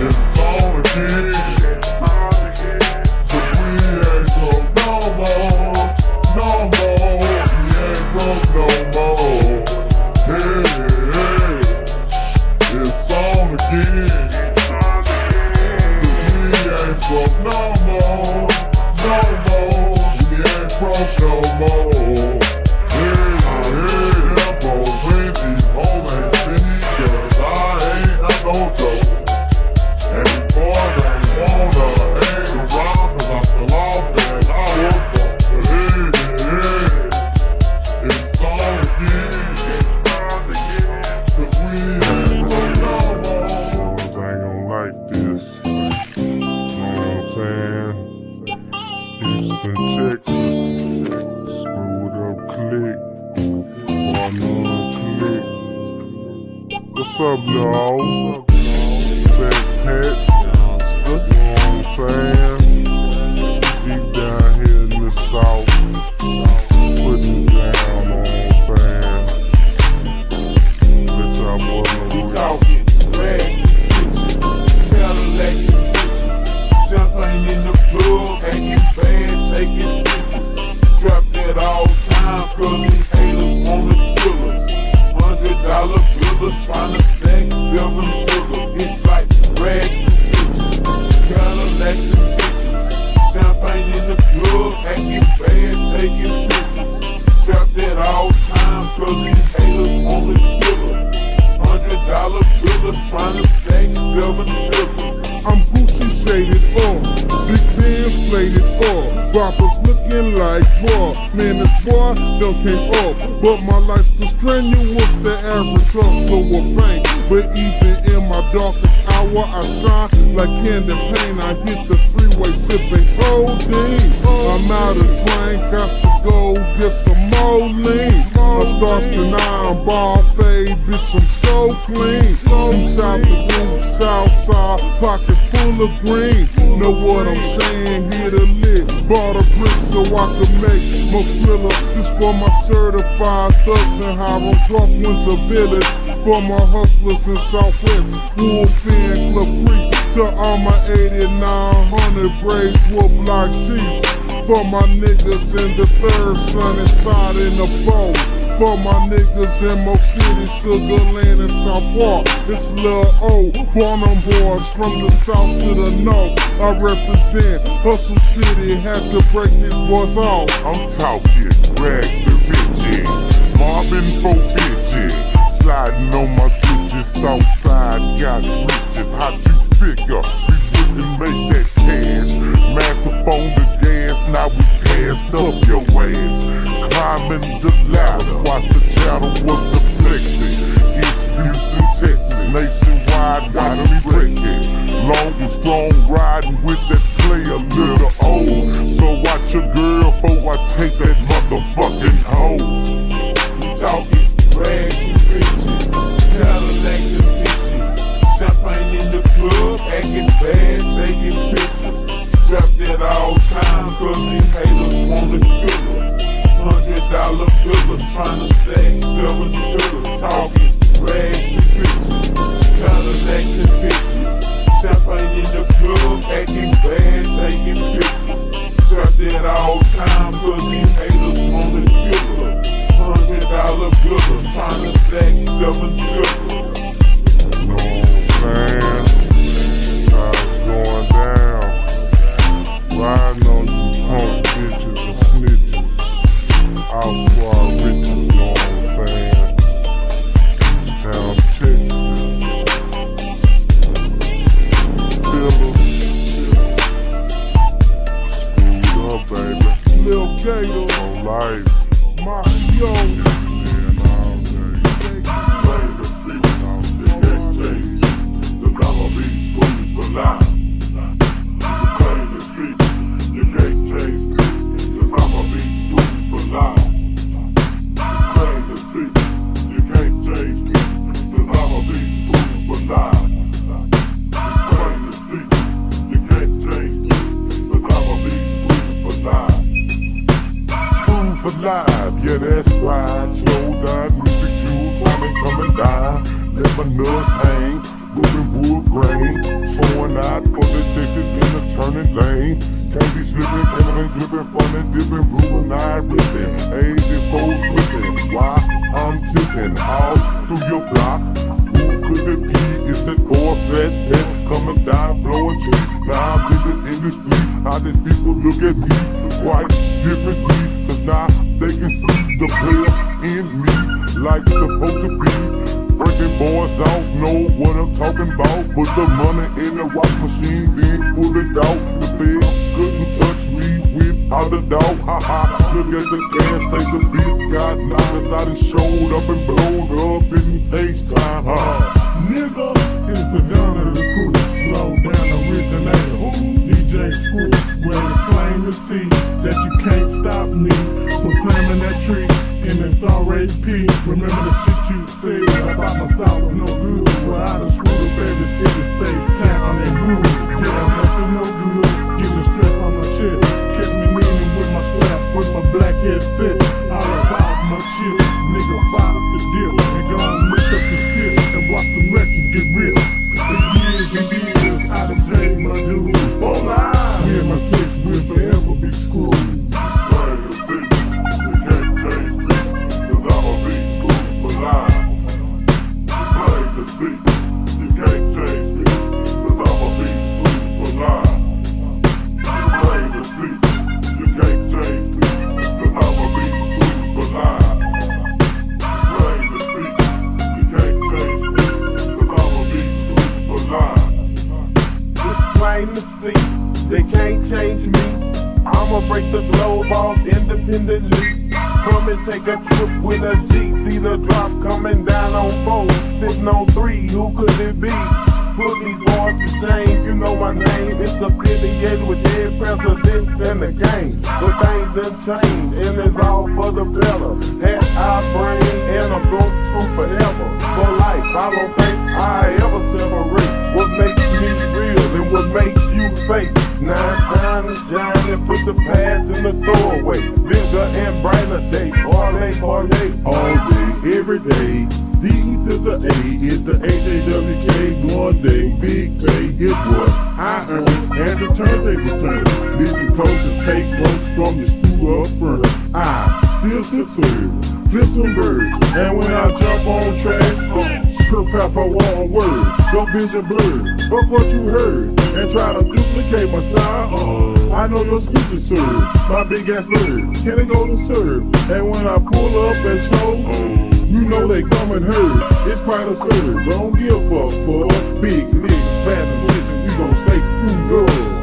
It's all again. Got to go get some more lean. I start to nine ball fade, bitch, I'm so clean. From south to roof, south side, pocket full of green. Know what I'm saying? Here to lit. Bought a brick so I could make more thriller. This for my certified thugs and Hiram Clark Windsor Village. For my hustlers in Southwest, Wolf in Club Creek. To all my 8900 braids, wolf like Chiefs. For my niggas in the third sun inside in the boat. For my niggas in Mo City, Sugar Land, and South Park. It's Lil O, Barnum boys from the south to the north. I represent Hustle City, had to break these boys off. I'm talking Greg the Richie, mobbing for bitches, sliding on my switches, Southside got riches. How you figure we wouldn't make that cash? Massive on the gas, now we passed up your ass. Climbing the ladder, watch the channel was deflected. It's Houston, Texas, nationwide, gotta be breaking. Long and strong, riding with that Life, yeah, that's right. Slow down, music cues, coming, coming down. Let my nuts hang, moving wood grain. Showing out for the tickets in the turning lane. Can't be slipping, can't be slipping, funny, dipping, moving, eye ripping. Hey, this foes slipping. Why? I'm tipping all through your block. Who could it be? It's that four Fat Pat coming down, blowing cheap. Now I'm living in the street. How these people look at me quite differently. Now they can see the player in me like supposed to be. Breaking boys out, know what I'm talking about. Put the money in the wash machine, then pull it out. The feds couldn't touch me without a doubt. Ha ha. Look at the gas, take the beat, got knowledge. I done showed up and blown up in H-Town. Ha. nigga, it's the gun of the crew. Slow down originator, DJ Screw. Where the claim to see that you can't stop me from climbing that tree. And it's R.A.P. Remember the shit you said about my style was no good. Well, I done screwed up every city, state, town, and groove. Yeah, nothing no good. Getting stress on my shit. Kept me leaning with my strap, with my black head fit. All about my shit. Nigga, fight the deal. And go and mix up the shit and watch the records get real. Up front. I still to serve, flip some birds, and when I jump on track, Pure pepper one word, your vision blurred. Fuck what you heard, and try to duplicate my style. Uh, I know your speech is served, my big ass bird. Can it go to serve? And when I pull up and show, you know they come and hurt. It's quite absurd. Don't give a fuck for big niggas, phantom listen, you gon' stay screwed up.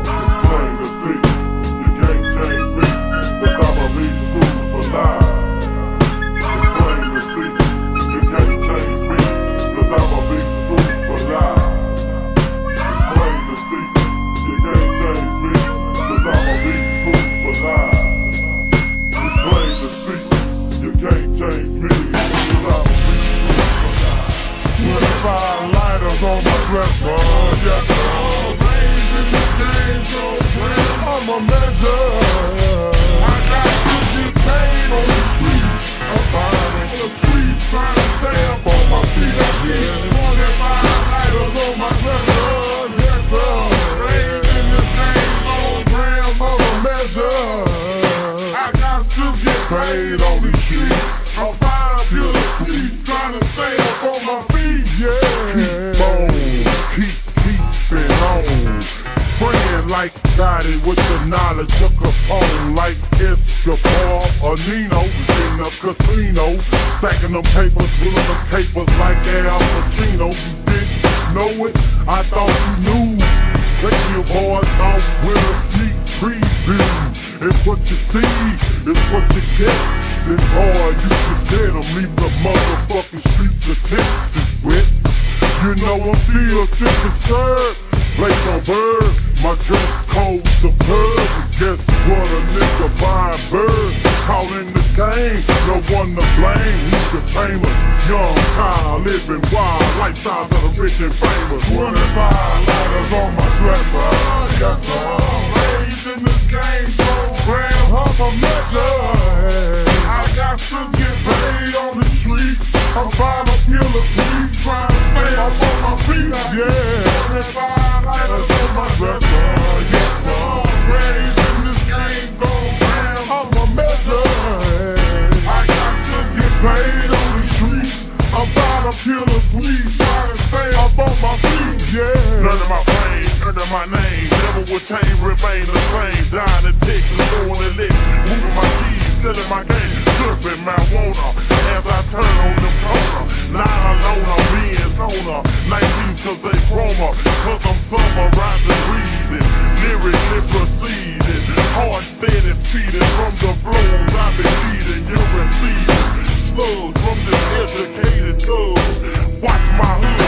Surfing marijuana as I turn on them corner. Not alone, I'm being owner. 19 cause they chroma, cause I'm summarizing, breathing, lyrically proceeding. Hard, steady, feeding from the flows I've been feeding, you're receiving. Slugs from this educated thug. Watch my hood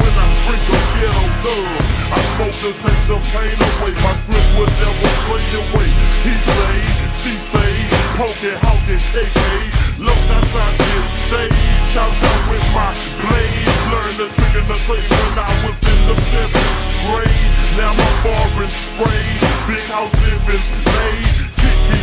blood drink a ghetto dub. I smoke to take the pain away. My grip would never play away. He say, she say, poking, hawking, AK. Look, that's how I get shade. Shout out with my blade. Learn the trick and the trade when I was in the seventh grade. Now my foreign spray. Big house living made.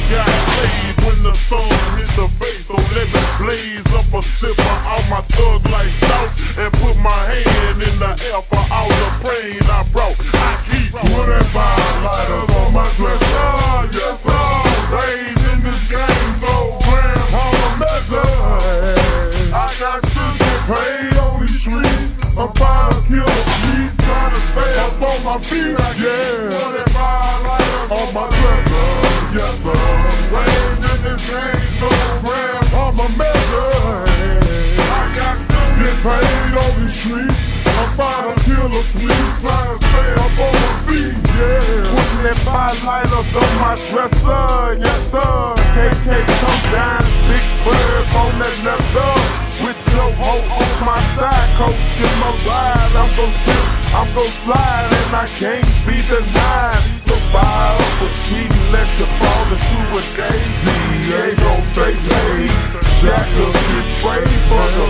Got played when the sun hit the face. So let me blaze up a sipper out my thug like salt and put my hand in the air for all the brain I brought. I keep 25 lighters on my dresser. Ah, yes, sir. Raised in this game, so grand, how a measure. I got to get paid on these streets. I'm to kill street, trying to stay up on my feet. Yeah. 25 lighters on my dresser. In so grand, I'm measure. I got to get paid on these streets. I'm trying to kill sweet, trying to stay up on my feet. Yeah. Putting that five lighters on my dresser. Yes, sir. KK come down, big bird on that up. With your ho on my side, coach in my ride. I'm gon' slip, I'm gon' slide, and I can't be denied. Up sweet and let you fall into a daisy. Ain't gon' say hey, Jack up this spray for the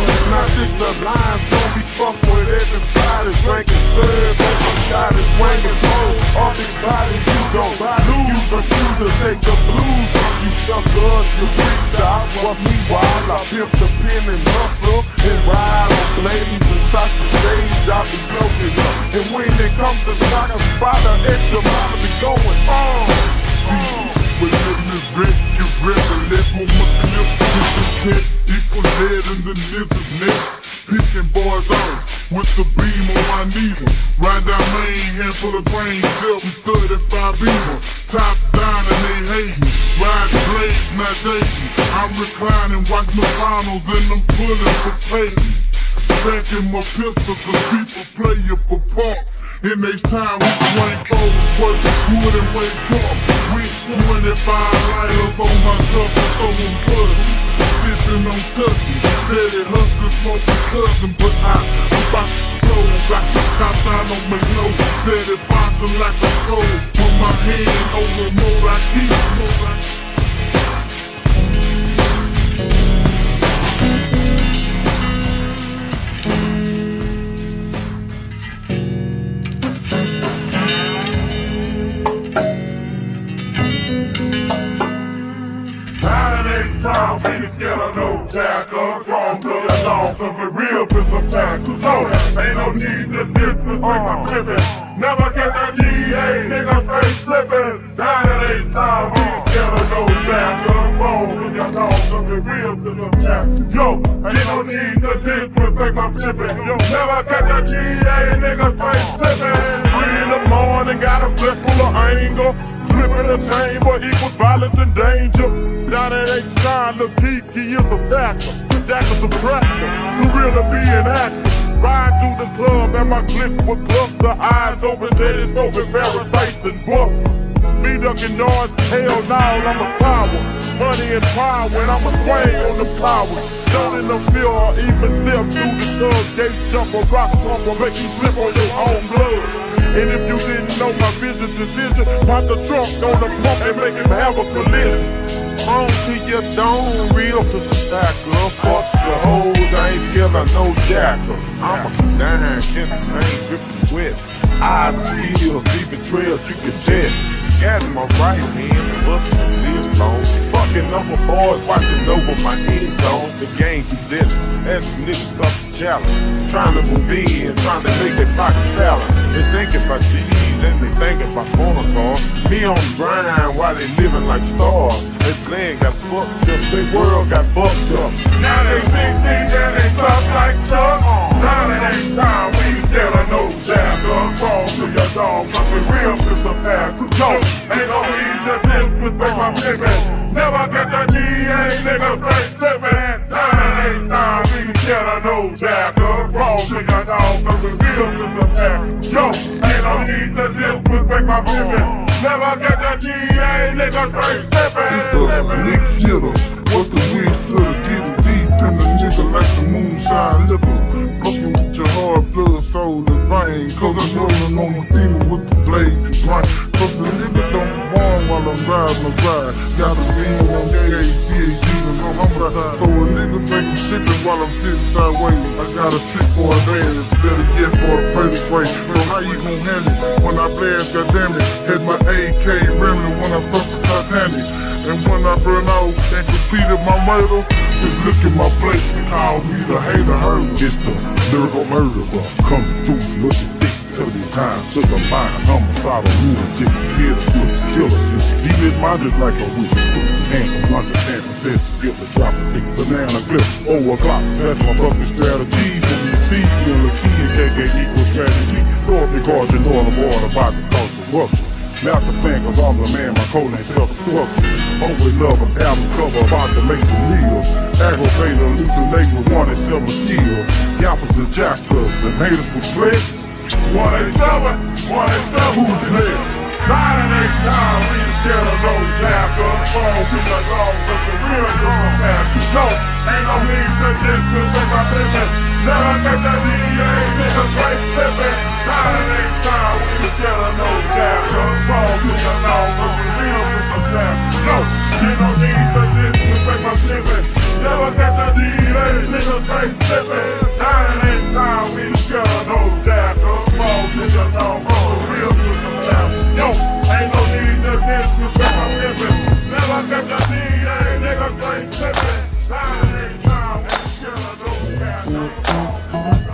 lines, don't be fucked with everybody drinking serve. Oh my God, it's swinging cold. All these bodies you gon' lose, but you to take the blues from you suckers. You freestyle, but meanwhile I pimp the pen and muscle and ride on blades and the stage. I be floating up, and when it comes to knock a spot, an extra mile be going on. But in this bitch, you rather live on my clip With the cat, equal lead in the lizard net Picking boys out with the beam on my needle Ride down main, handful of grain, 735 beamer Top down and they hate me Ride blades, not dating I'm reclining, watch McDonald's and I'm pulling for paying Backing my pistol cause people play you for parts in next time we swing clothes, work wood and wake up. With 25 lighters on my cup throwing pussy. Sipping on tucky, steady hustler smoking cousin, but I, I'm about to slow. Got the top down on my low, steady boxing like a soul. Put my hand the motor, I keep, motor, I keep. Pimpin' never catch that GA, nigga stay slippin' Three in the morning, got a flip full of anger Flipping the chamber equals violence and danger. Down at H9, the Kiki is a factor. Jack is a tractor. Too real to be an actor. Ride through the club and my clip with cluster eyes open, steady smoking parasites and buff. Me ducking noise, hell no, I'm a tower. Money and power, and I'm a swing on the power. Down in the field or even step through the thug gate, jump a rock pump or make you slip on your own blood. And if you didn't know my vision decision, pop the trunk on the pump and make him have a collision. On to your dome, real to the stacker. Fuck the hoes, I ain't scared of no jacker. I'm a dime, can ain't dripping wet. I feel leaving trails you can test. Got my right hand, bustin' this long. Number boys watching over my head on the game possession. That's niggas up the challenge. Trying to move in, trying to make their pocket salad. They thinking about G's and they thinking about corner cars. Me on the grind while they living like stars. They plan got fucked up, their world got fucked up. Now they think things and they stuff like Chuck. Now it ain't time we still a no jab. Crawl to your dog, we real with the path. Yo, ain't no need to disrespect my pimpin'. Never get the GA, nigga straight slippin'. Now it ain't time we still a no jab. Crawl to your dog, cause we real with the path. Yo, ain't no need to disrespect my pimpin'. Never get the GA, nigga straight slippin'. Nick Jitter, what the wind to the it deep in the nigga like the moonshine liver. Fucking with your hard blood, soul, and vein. Cause I'm rolling on the demon with the blades and grind. Cause the nigga don't warn while I'm riding my ride. Got a beam on the and I'm on my side. So a nigga think I'm sipping while I'm sitting sideways. I got a trick for a man, better yet for a pretty face. So how you gon' handle it? When I blast, goddammit, had my AK remnant when I fuck the Titanic. And when I burn out and completed my murder, just look at my place and call me the hater hurdle. It's the lyrical murderer coming through looking till the time to the mind. Homicidal lunatic, killer, killer. Just leave it minded like a witch. And I'm understand the best skill to drop a big banana clip. Oh, a clock, that's my fucking strategy. When you see the key and KK equals strategy. Throw up your cards and know I'm all about the cause of corruption. Not the fan, cause I'm the man, my code ain't self-destruction. Only love an album cover about to make the meals. Aggravator, hallucinate with one and seven skills. Yappers and jackers and haters with flesh. 187, 187, who's this? 989, we ain't scared of no laughter. Fall to the law, but the real law have to know. Ain't no need to this to make my business. Never get that DEA, niggas right slipping. 989, we ain't scared of no laughter. Fall to the law, but the real law have to know. Ain't no need to this to make my business. Never got the delay, niggas stay slipping. Dying ain't time, we sure no jackal. Small niggas on road, real to the left. Yo, ain't no need to dance with what I'm. Never got the delay, niggas stay slipping. Dying ain't time, we sure no jackal.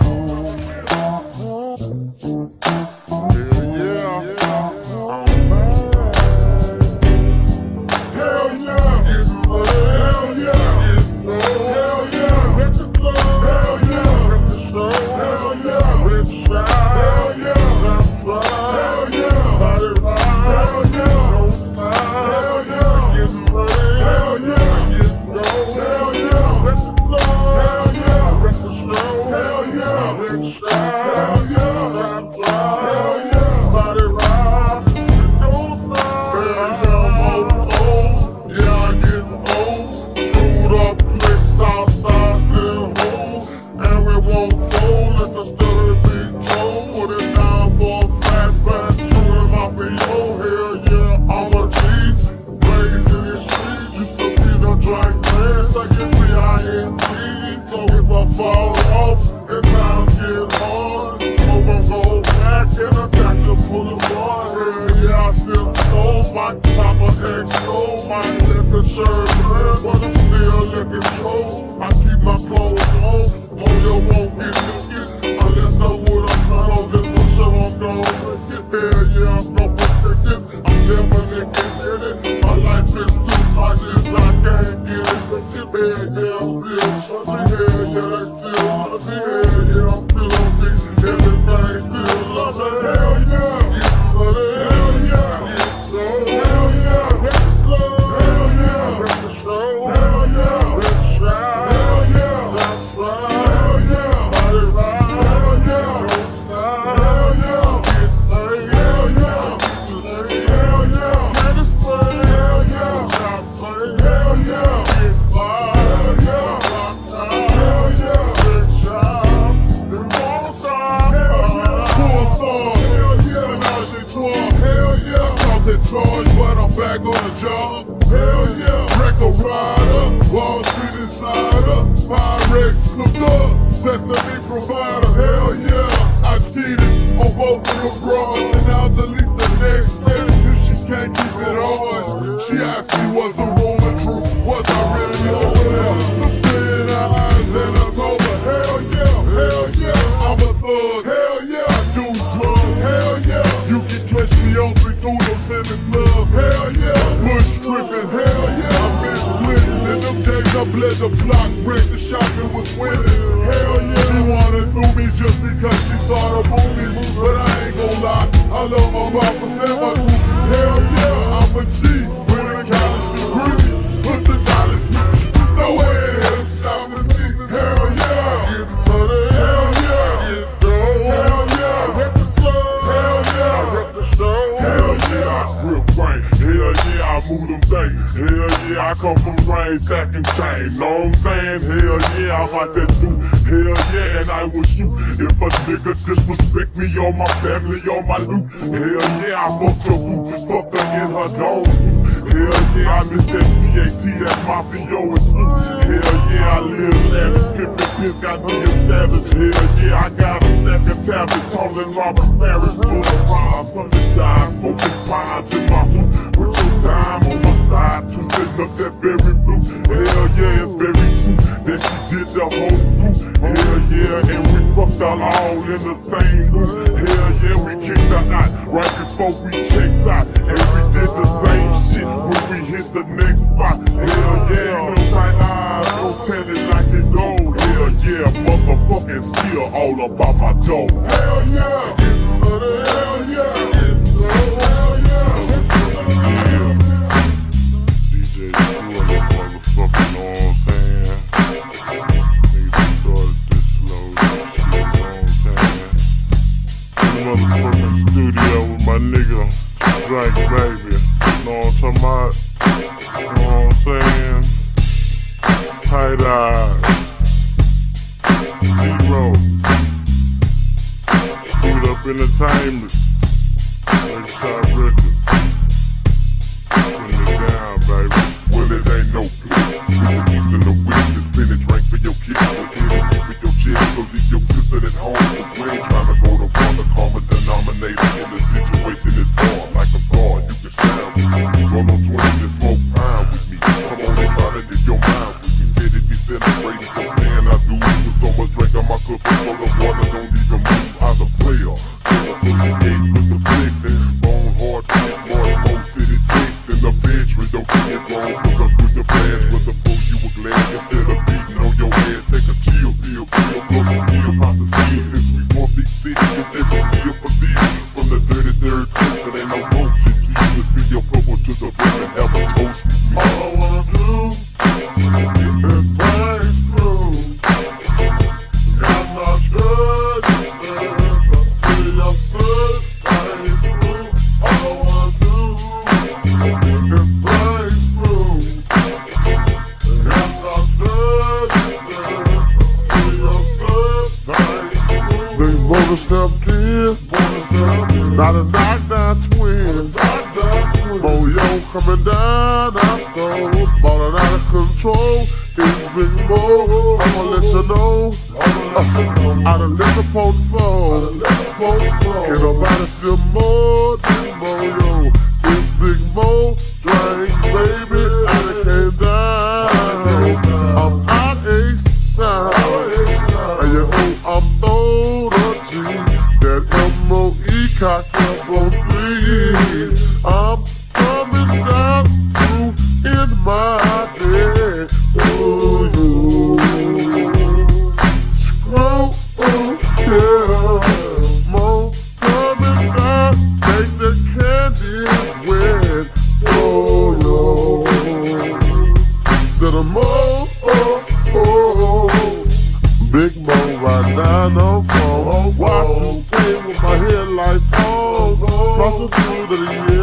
impossible to leave.